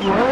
Mm-hmm.